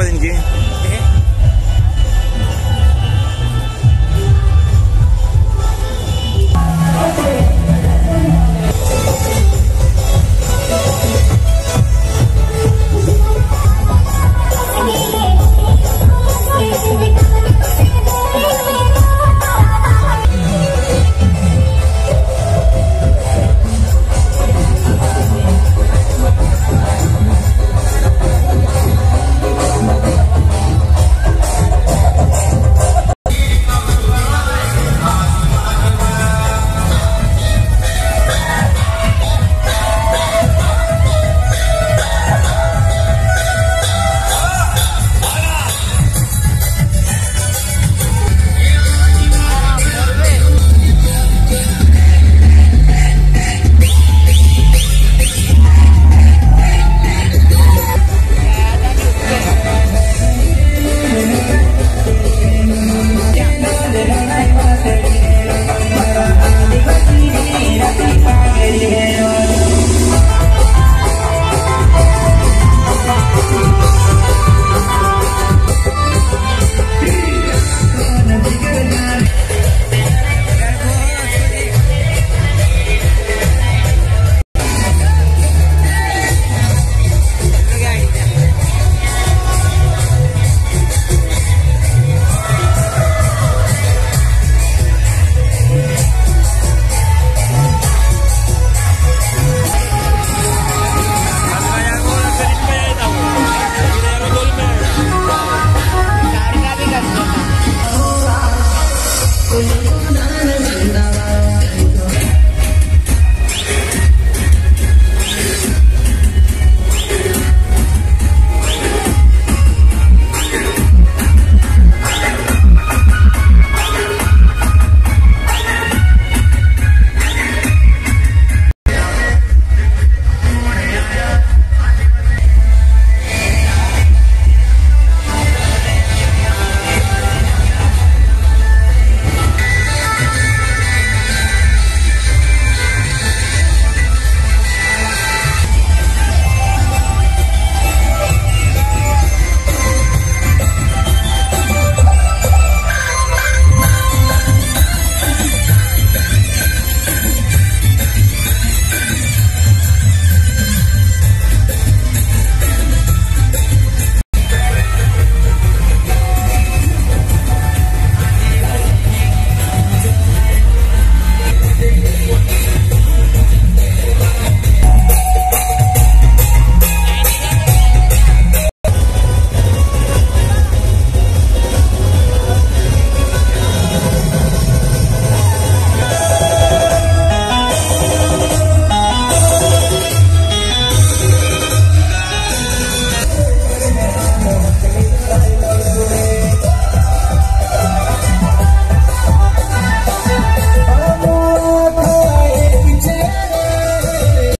ba din, G?